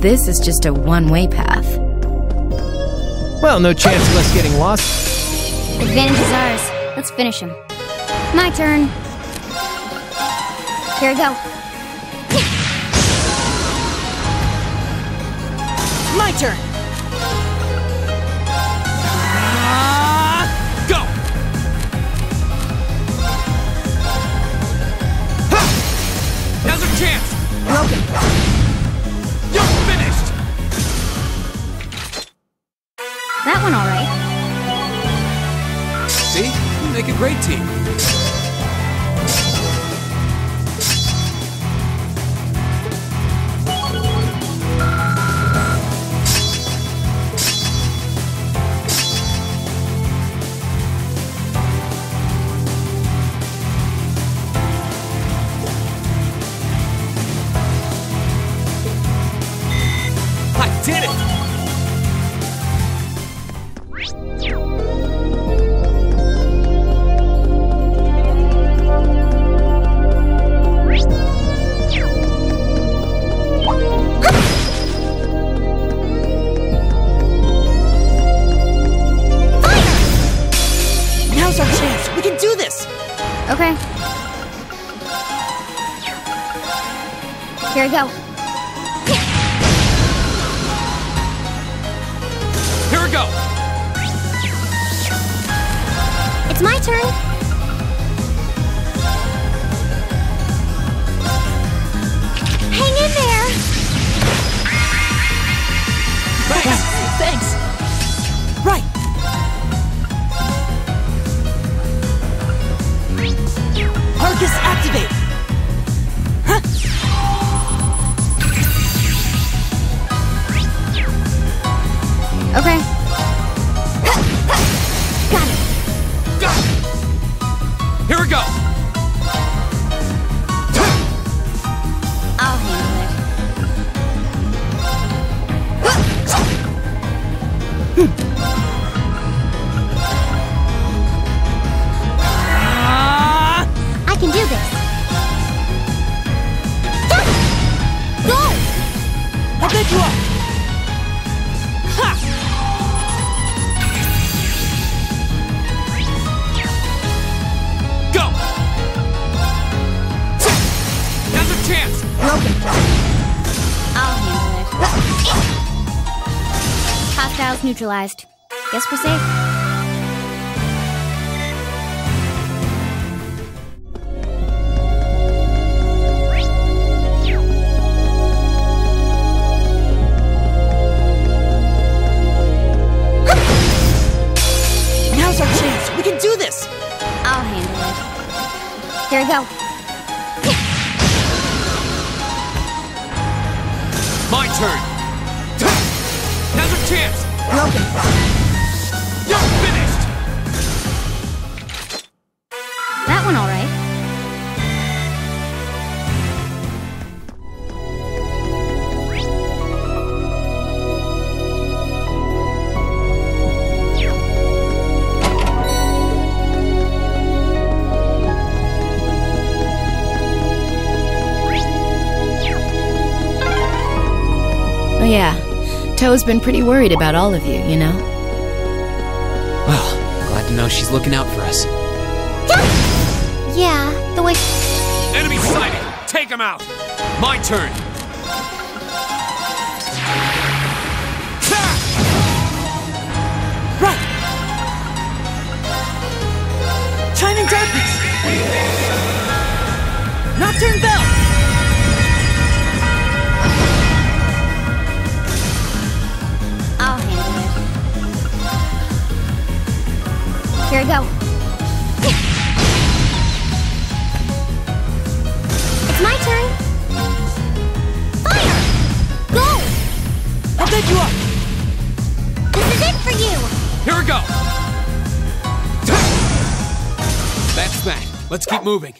this is just a one-way path. Well, no chance of us getting lost. Advantage is ours. Let's finish him. My turn. Here we go. My turn. Great team. Neutralized. Guess we're safe. Towa's been pretty worried about all of you, you know? Well, glad to know she's looking out for us. Yeah, the way. Enemy sighted! Take him out! My turn! Ha! Right. Shining darkness. Nocturne bell. Here we go. It's my turn. Fire! Go! I'll get you up. This is it for you! Here we go! That's that. Let's keep moving.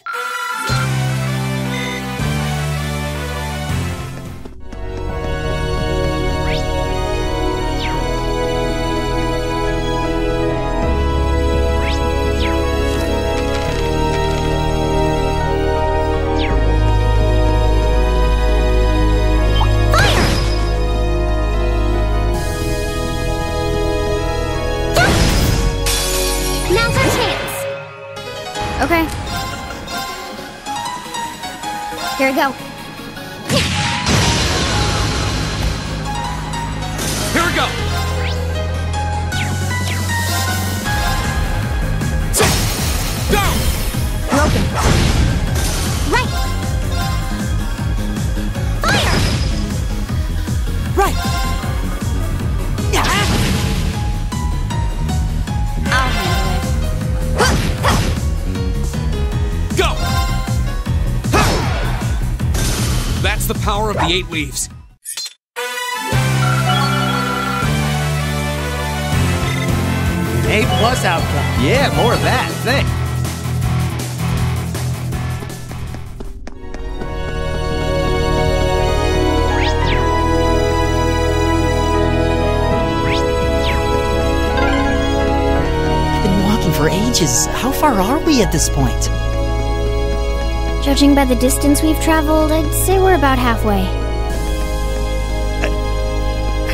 Here we go. The power of the eight leaves. An A plus outcome. Yeah, more of that. Thanks. I've been walking for ages. How far are we at this point? Judging by the distance we've traveled, I'd say we're about halfway.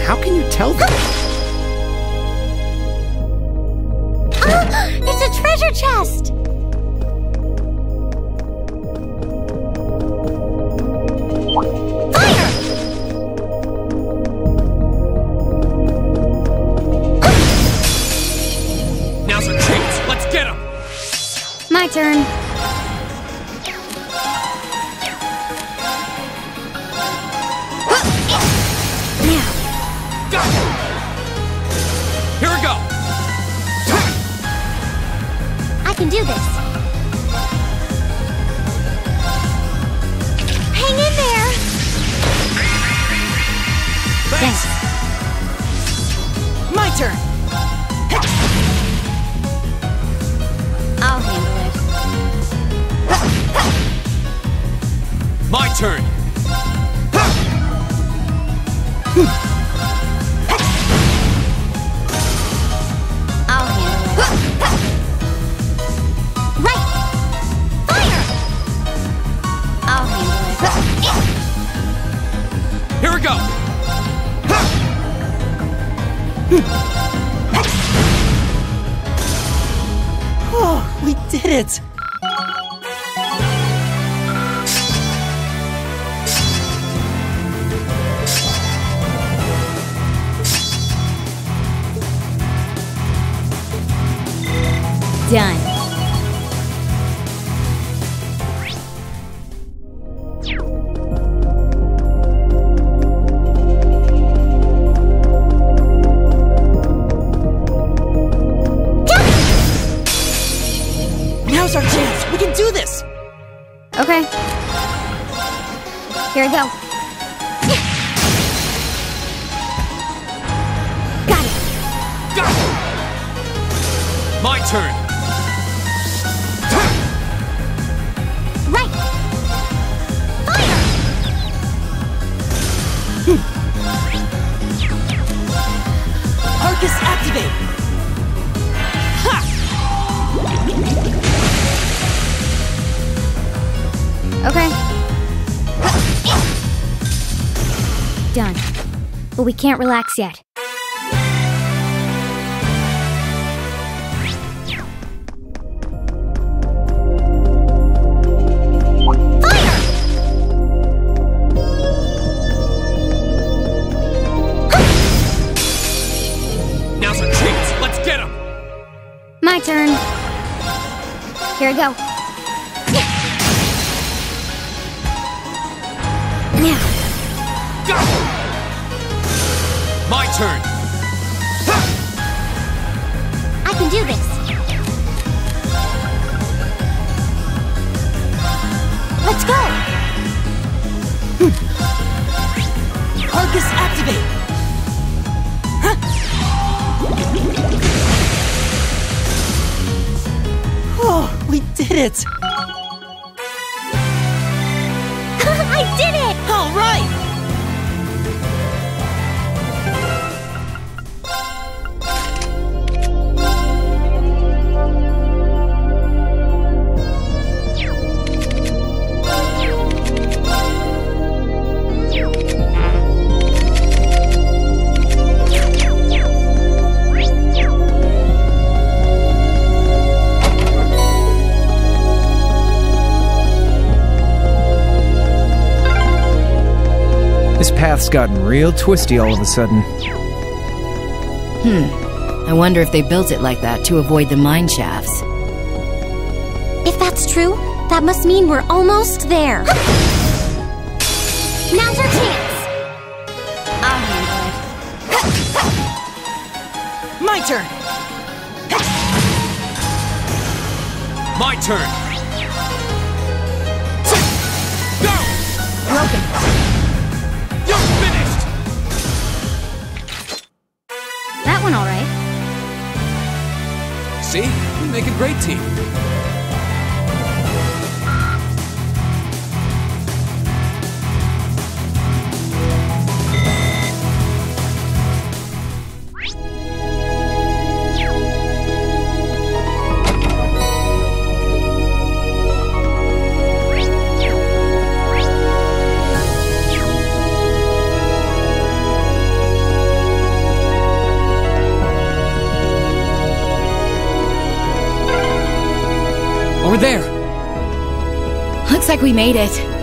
How can you tell that? it's a treasure chest! Our chance. We can do this. Okay. Here we go. Got it. Go! My turn! Right. Fire! Hmm. Arcus activate. Okay. Done. But we can't relax yet. Fire! Now's our chance. Let's get him! My turn. Here we go. Now, Go! My turn! I can do this. Let's go. Arcus activate. Huh. Oh, we did it. Path's gotten real twisty all of a sudden. Hmm. I wonder if they built it like that to avoid the mine shafts. If that's true, that must mean we're almost there. Now's our chance. I'll handle it. My turn! My turn! Go! Broken. Make a great team. Made it.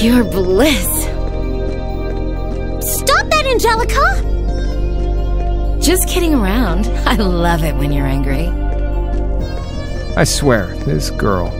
Pure bliss. Stop that, Angelica! Just kidding around. I love it when you're angry. I swear, this girl.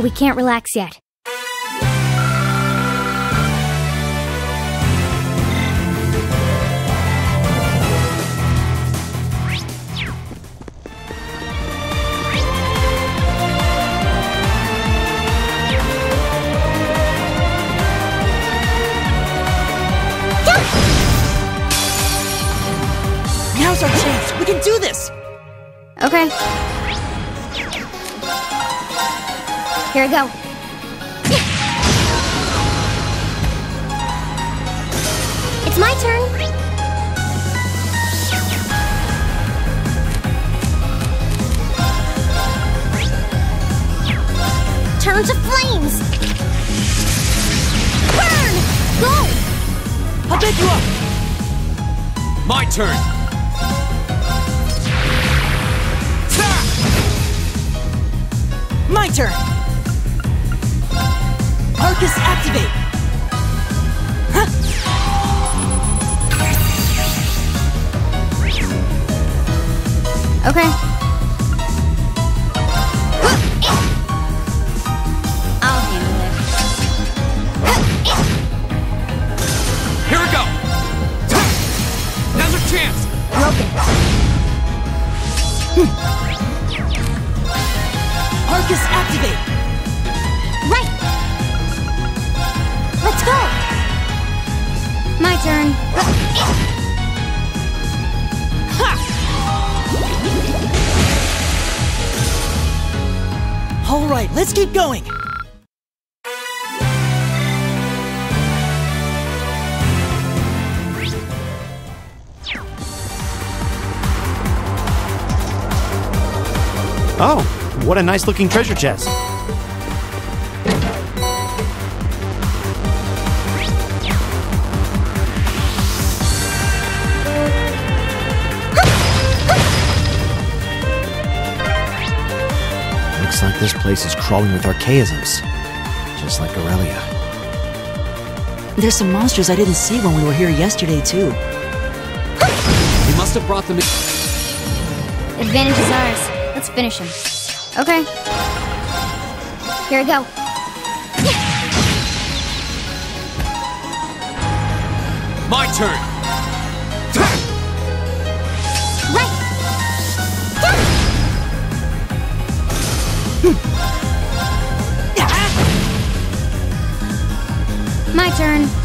But we can't relax yet. Now's our chance. We can do this. Okay. Here we go. It's my turn. Turn to flames. Burn! Go! I'll back you up. My turn! Ta! My turn. Arcus activate. Okay. I'll handle it. Here we go! Our chance! Broken. Arcus hmm. activate. Turn. All right, let's keep going. Oh, what a nice looking treasure chest. Looks like this place is crawling with archaisms. Just like Aurelia. There's some monsters I didn't see when we were here yesterday, too. We must have brought them in. Advantage is ours. Let's finish him. Okay. Here we go. My turn! Turn.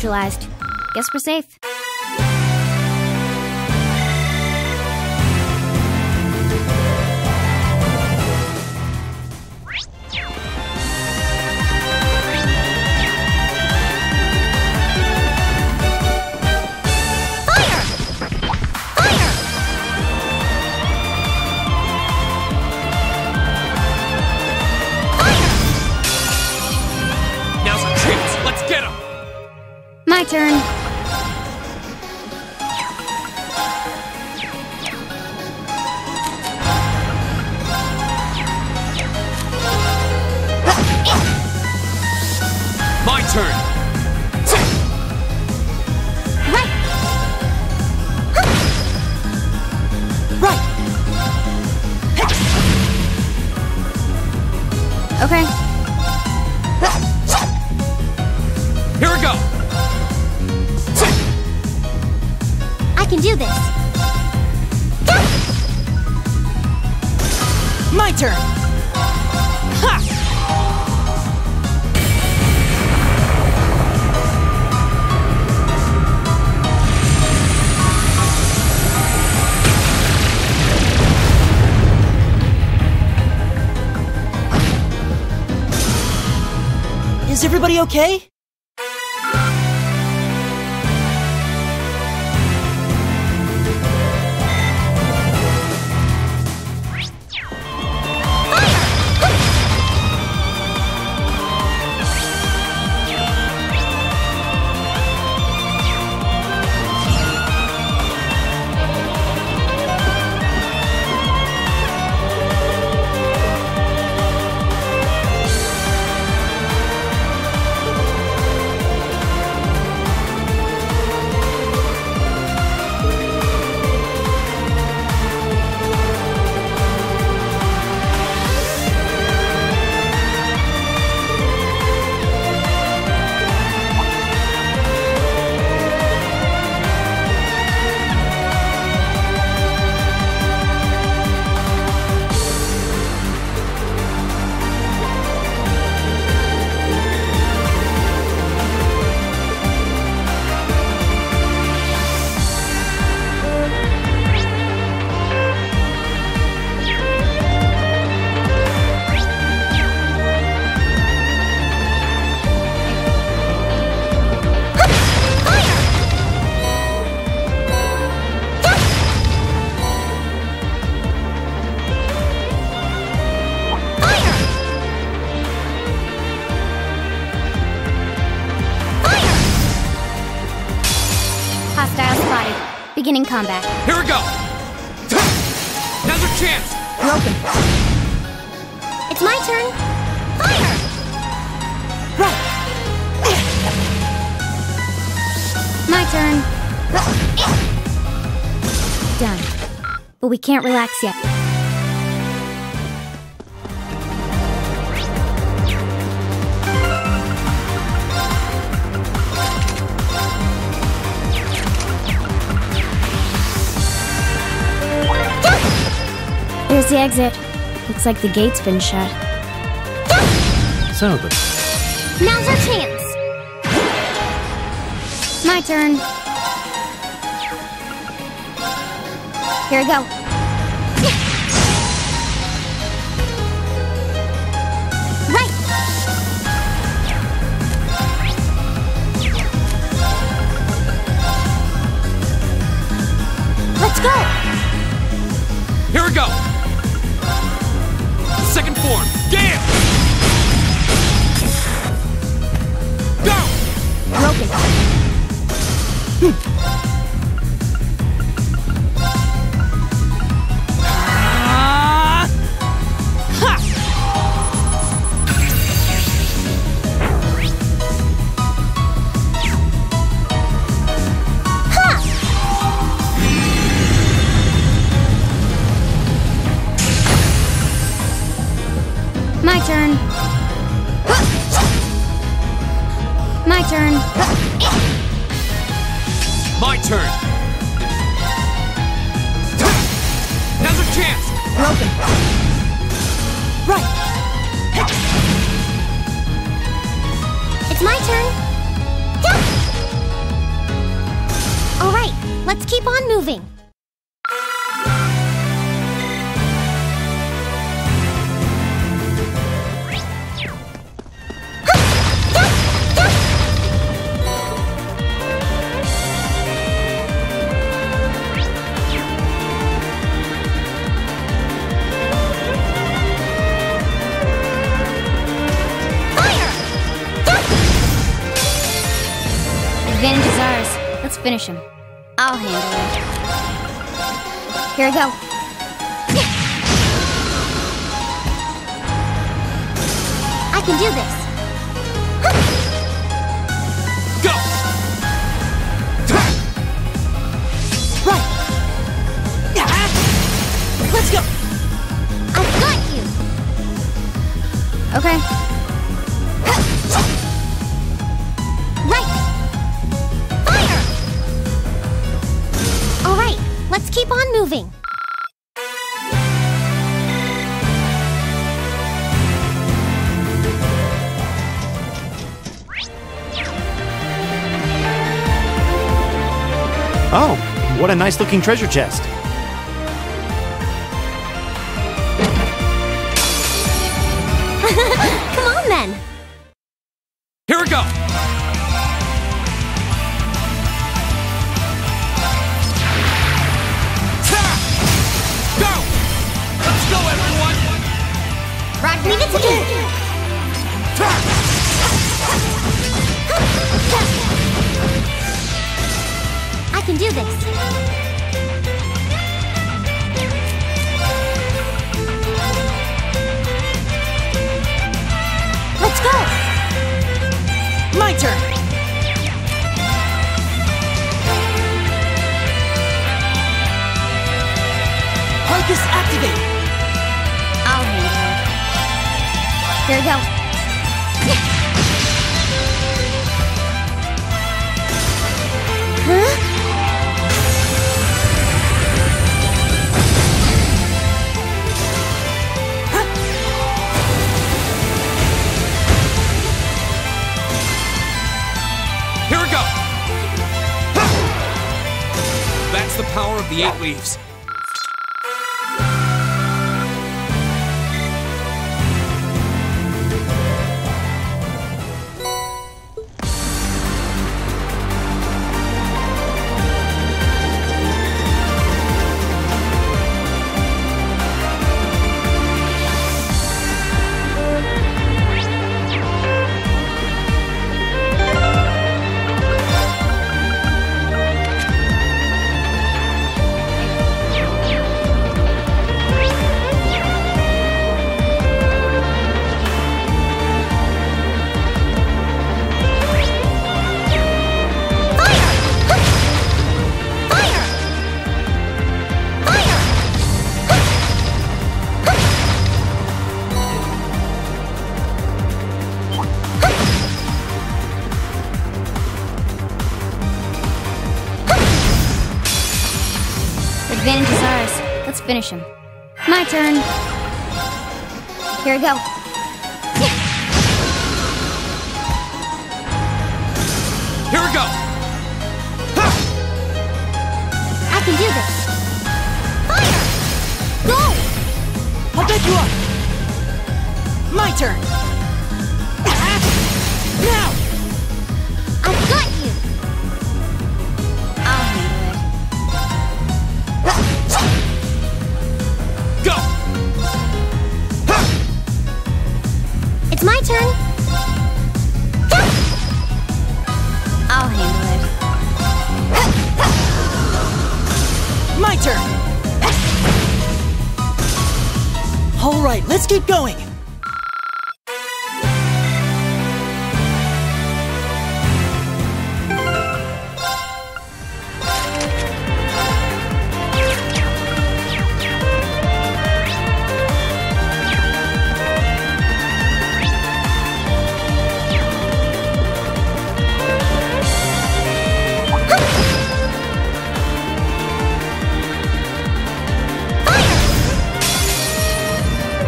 Neutralized. Guess we're safe. Okay? Combat. Here we go! Now's our chance! Broken. It's my turn. Fire! My turn. Done. But we can't relax yet. The exit. Looks like the gate's been shut. Of a. Now's our chance. My turn. Here we go. Right. Let's go. Here we go! second form. Damn! Go! Broken. Let's go. I got you. Okay. Right. Fire. All right. Let's keep on moving. Oh, what a nice looking treasure chest.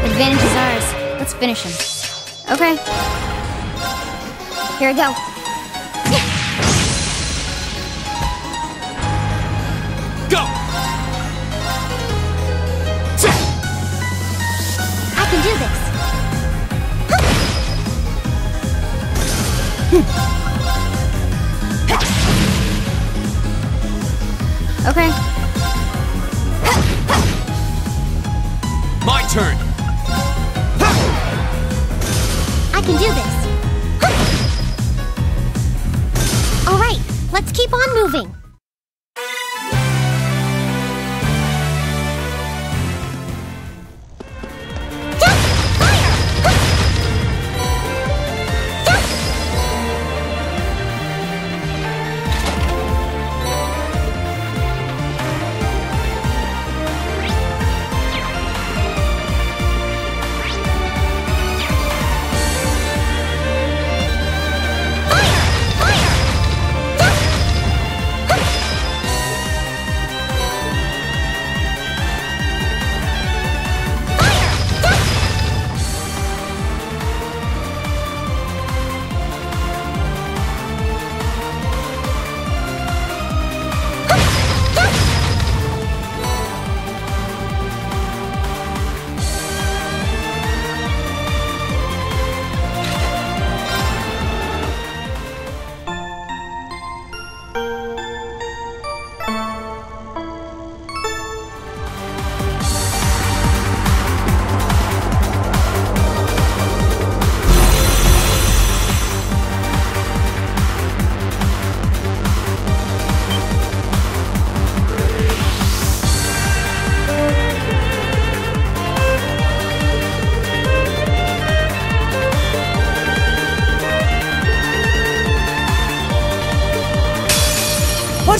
Advantage is ours. Let's finish him. Okay. Here we go. Go! I can do this. Okay.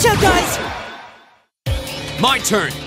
Watch out, guys! My turn!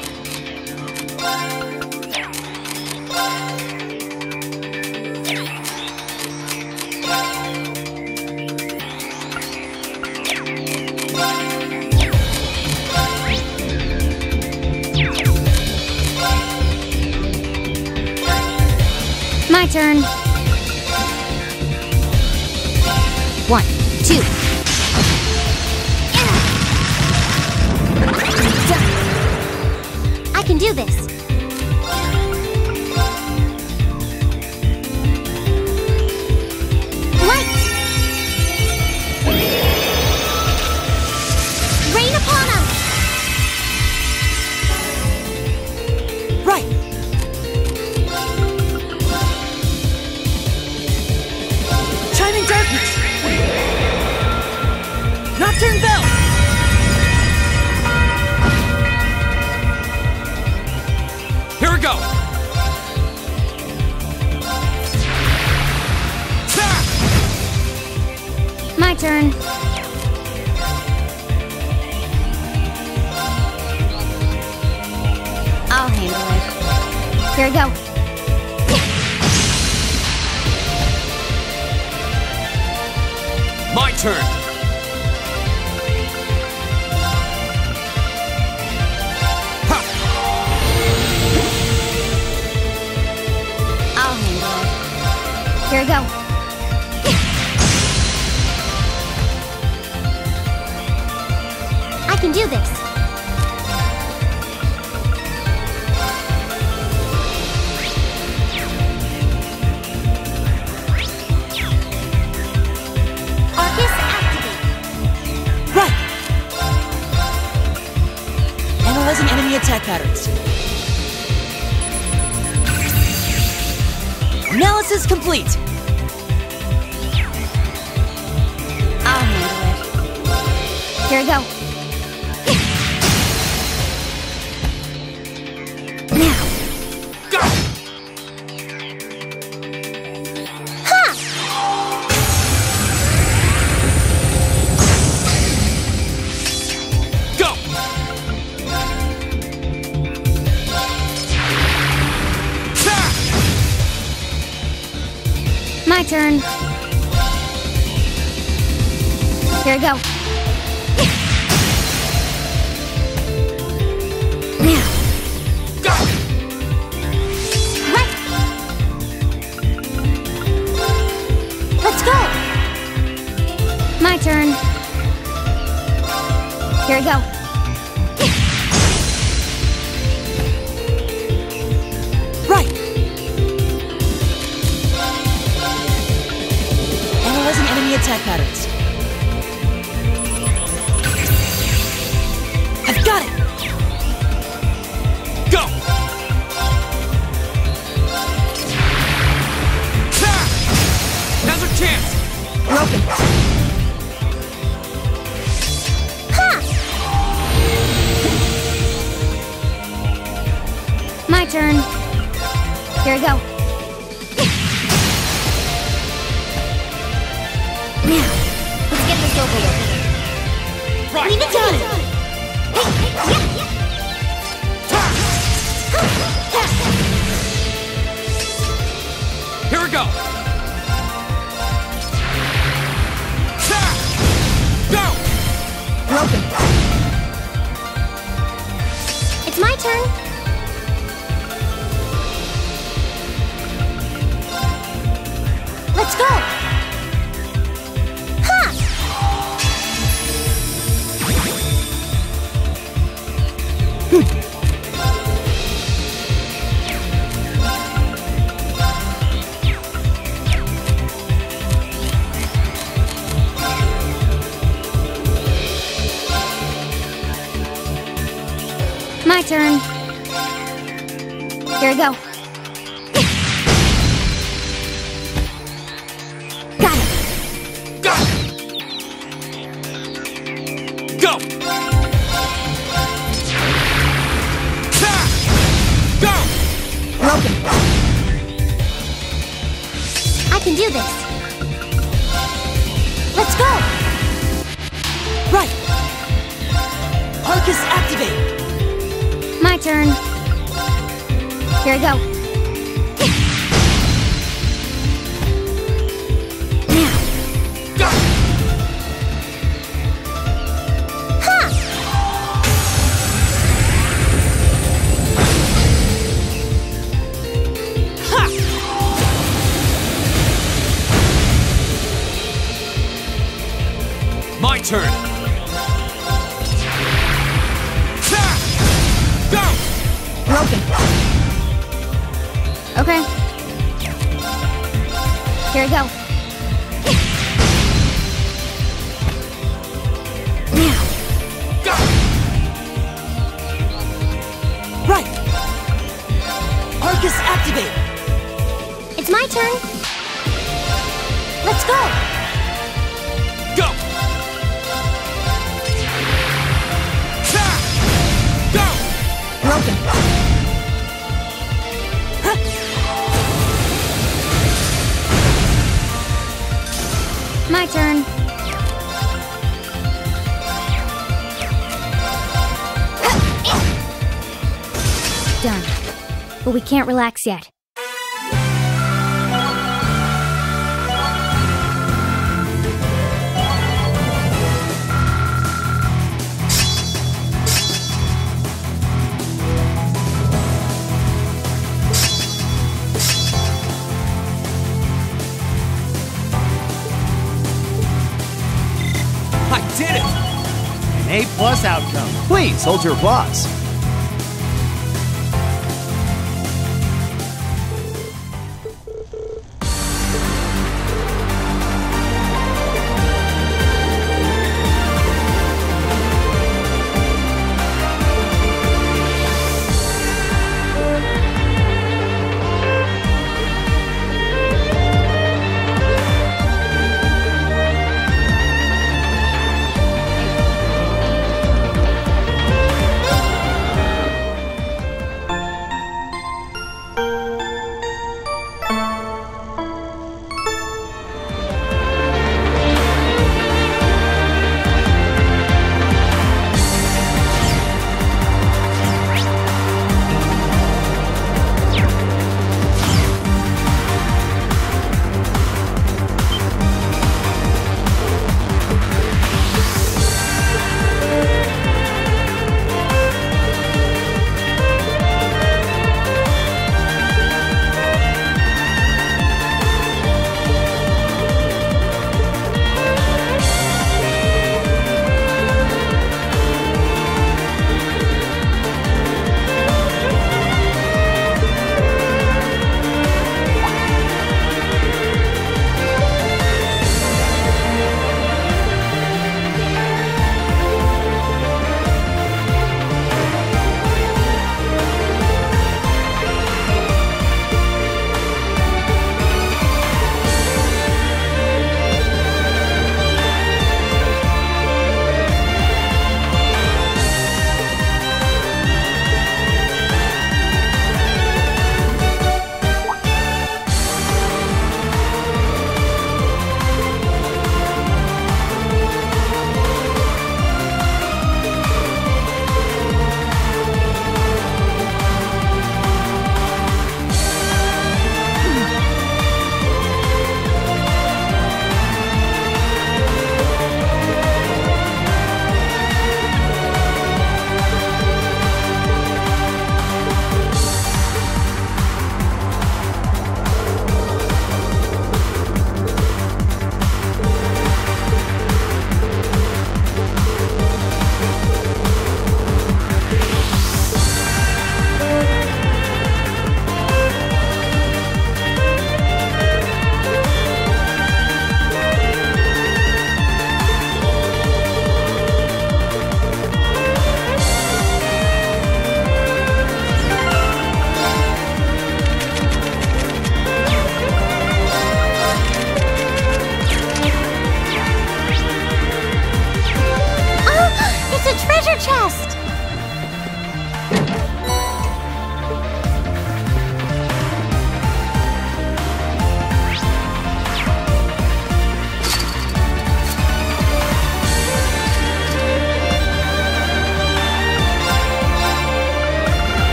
Analyzing enemy attack patterns. Analysis complete. Here we go. turn. Here I go. Now. Right. Let's go! My turn. Here we go. but we can't relax yet. an A plus outcome. Please hold your applause.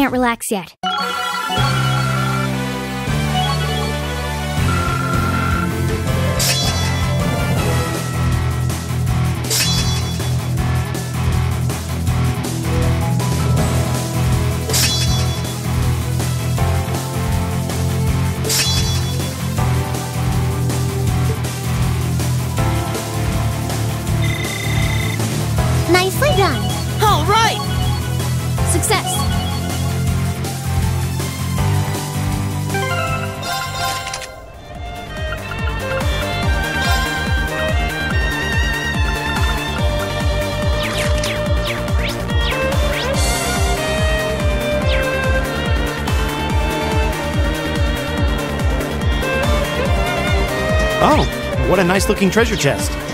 can't relax yet. nice looking treasure chest.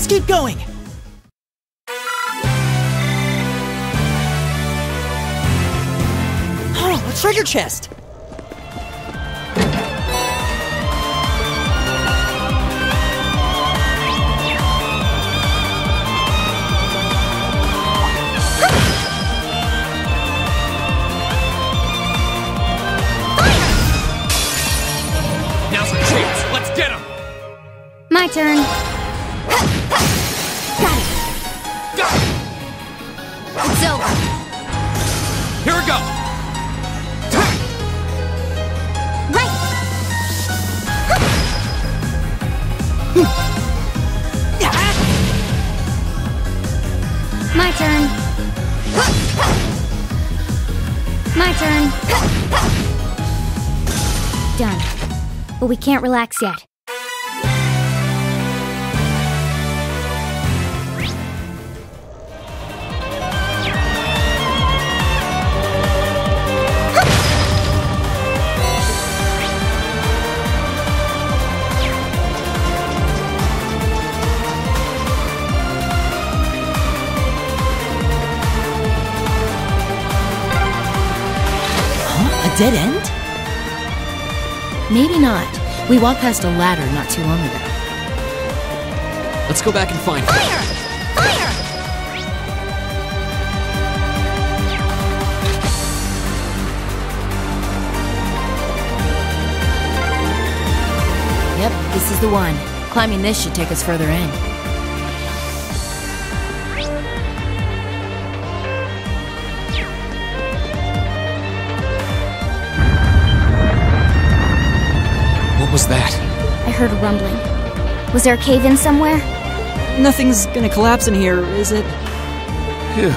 Let's keep going! Oh, a treasure chest! we can't relax yet. dead end? Maybe not. We walked past a ladder not too long ago. Let's go back and find her. Fire! Fire! Yep, this is the one. Climbing this should take us further in. What was that? I heard a rumbling. Was there a cave in somewhere? Nothing's gonna collapse in here, is it? Phew.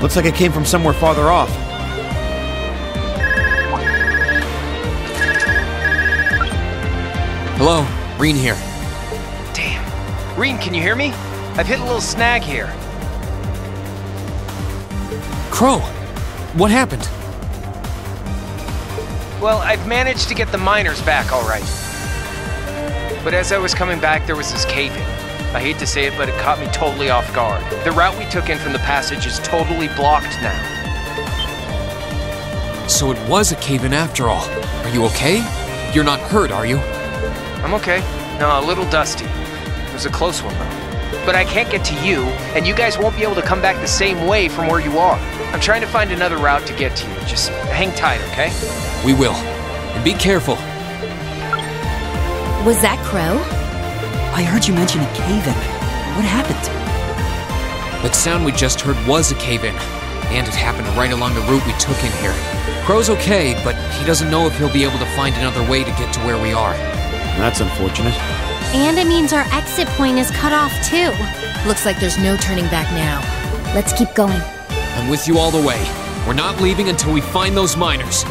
Looks like it came from somewhere farther off. Hello, Rean here. Damn. Rean, can you hear me? I've hit a little snag here. Crow, what happened? Well, I've managed to get the miners back all right. But as I was coming back, there was this cave in. I hate to say it, but it caught me totally off guard. The route we took in from the passage is totally blocked now. So it was a cave in after all. Are you okay? You're not hurt, are you? I'm okay. No, a little dusty. It was a close one, though. But I can't get to you, and you guys won't be able to come back the same way from where you are. I'm trying to find another route to get to you. Just hang tight, okay? We will. And be careful. Was that Crow? I heard you mention a cave in. What happened? That sound we just heard was a cave in. And it happened right along the route we took in here. Crow's okay, but he doesn't know if he'll be able to find another way to get to where we are. That's unfortunate. And it means our exit point is cut off too. Looks like there's no turning back now. Let's keep going. I'm with you all the way. We're not leaving until we find those miners.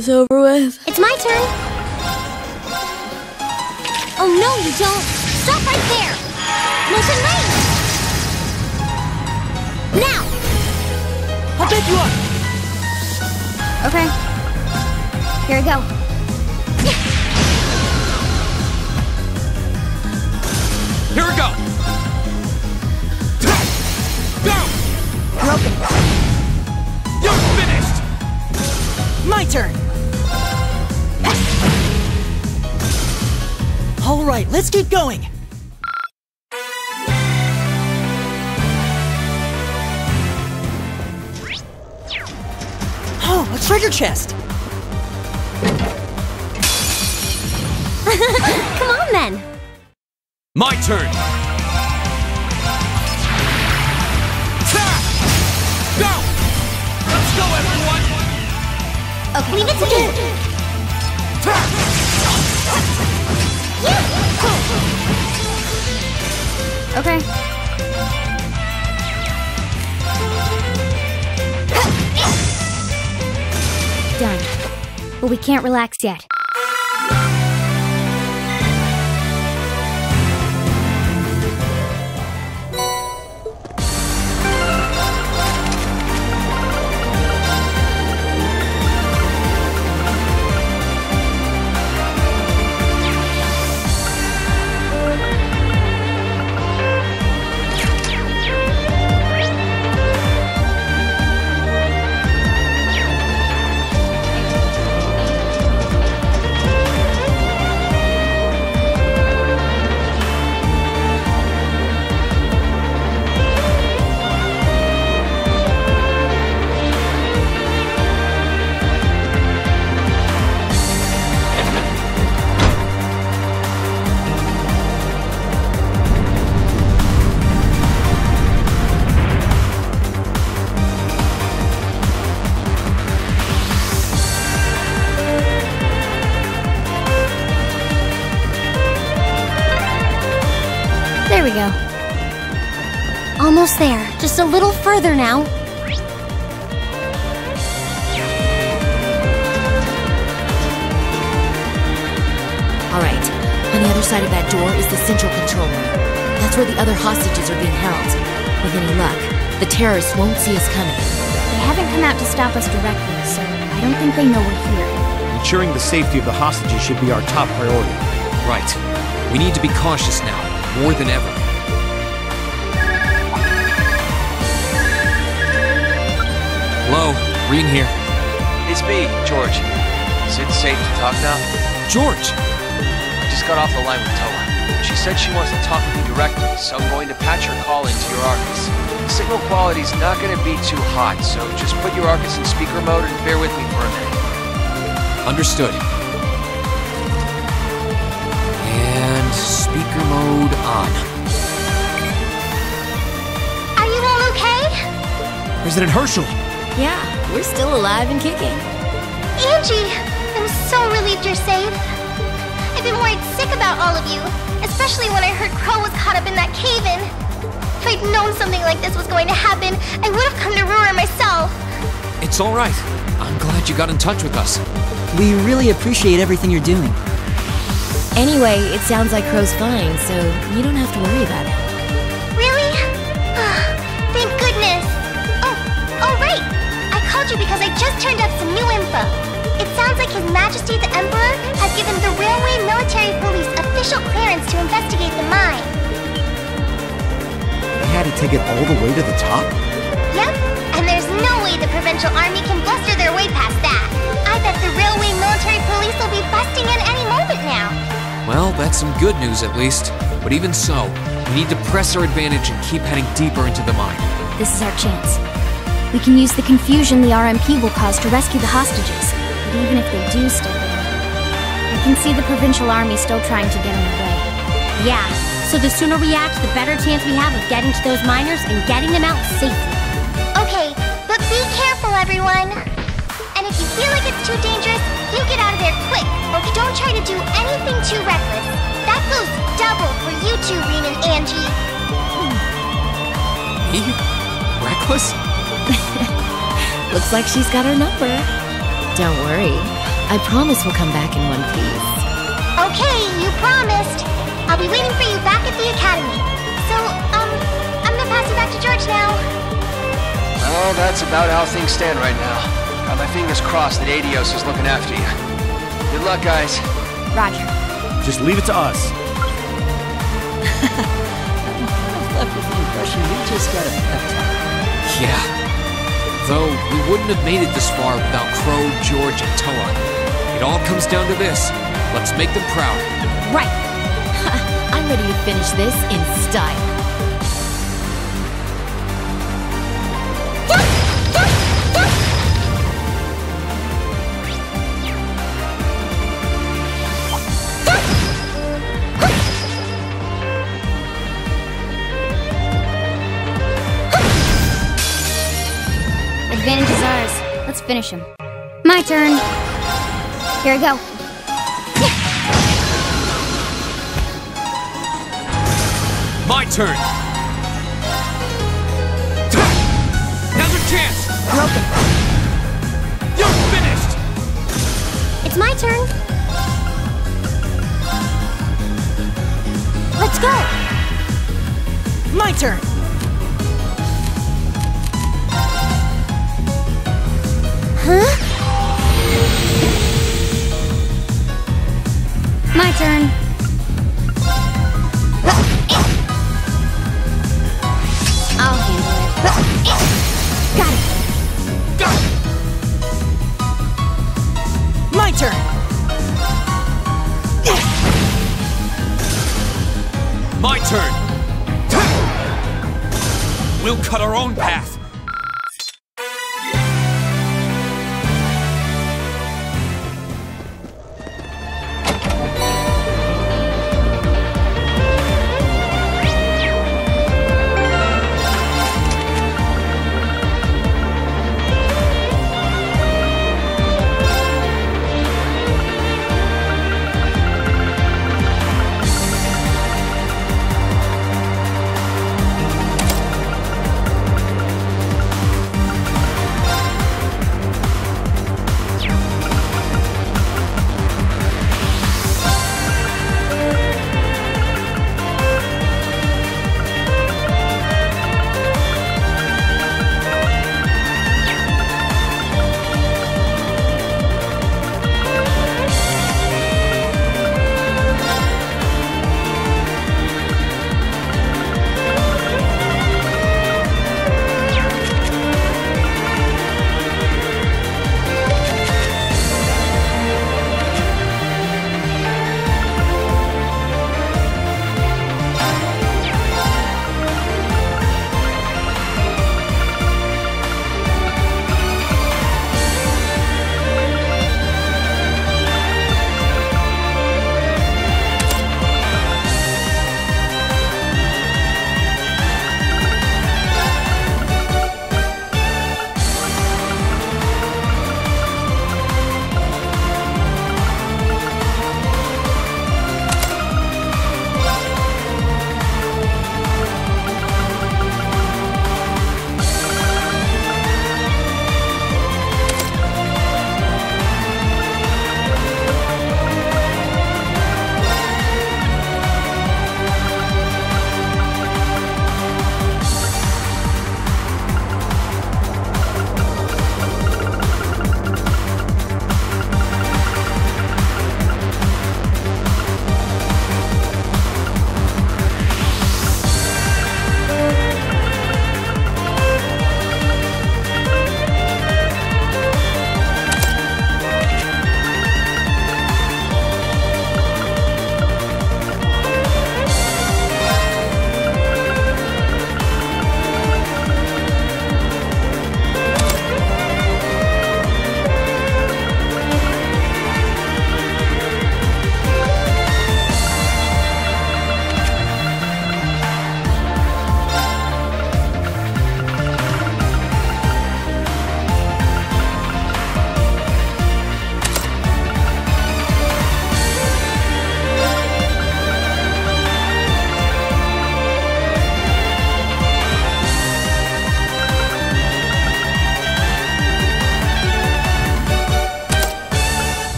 This over with. It's my turn. Oh no, you don't! Stop right there! Motion lane! Now! I'll pick you up! Okay. Here we go. Here we go! Go! Broken. You're finished! My turn! Alright, let's keep going! Oh, a treasure chest! Come on then! My turn! Ta! Go! Let's go, everyone! Oh, okay, leave it to me! We can't relax yet. further now. Alright, on the other side of that door is the central control room. That's where the other hostages are being held. With any luck, the terrorists won't see us coming. They haven't come out to stop us directly, so I don't think they know we're here. Ensuring the safety of the hostages should be our top priority. Right. We need to be cautious now, more than ever. Hello, Rean here. It's me, George. Is it safe to talk now? George! I just got off the line with Towa. She said she wants to talk with you directly, so I'm going to patch her call into your Arcus. The signal quality's not going to be too hot, so just put your Arcus in speaker mode and bear with me for a minute. Understood. And speaker mode on. Are you all okay? President Herschel! Yeah, we're still alive and kicking. Angie! I'm so relieved you're safe. I've been worried sick about all of you, especially when I heard Crow was caught up in that cave-in. If I'd known something like this was going to happen, I would have come to Roer myself. It's all right. I'm glad you got in touch with us. We really appreciate everything you're doing. Anyway, it sounds like Crow's fine, so you don't have to worry about it. I just turned up some new info. It sounds like His Majesty the Emperor has given the Railway Military Police official clearance to investigate the mine. They had to take it all the way to the top? Yep, and there's no way the Provincial Army can bluster their way past that. I bet the Railway Military Police will be busting in any moment now. Well, that's some good news at least. But even so, we need to press our advantage and keep heading deeper into the mine. This is our chance. We can use the confusion the RMP will cause to rescue the hostages. But even if they do stay there, I can see the Provincial Army still trying to get in the way. Yeah, so the sooner we act, the better chance we have of getting to those miners and getting them out safely. Okay, but be careful, everyone. And if you feel like it's too dangerous, you get out of there quick, or don't try to do anything too reckless. That goes double for you two, Rean and Angie. Me? Reckless? Looks like she's got our number. Don't worry. I promise we'll come back in one piece. Okay, you promised. I'll be waiting for you back at the academy. So, um, I'm gonna pass you back to George now. Well, that's about how things stand right now. Got my fingers crossed that Aidios is looking after you. Good luck, guys. Roger. Just leave it to us. Left with the impression we just got a pep talk. Yeah. Though we wouldn't have made it this far without Crow, George, and Towa. It all comes down to this. Let's make them proud. Right. I'm ready to finish this in style. Finish him. My turn. Here I go. My turn. Now's your chance. You're finished. It's my turn. Let's go. My turn! Huh? My turn. I'll handle it. Got it. My turn! My turn. We'll cut our own path.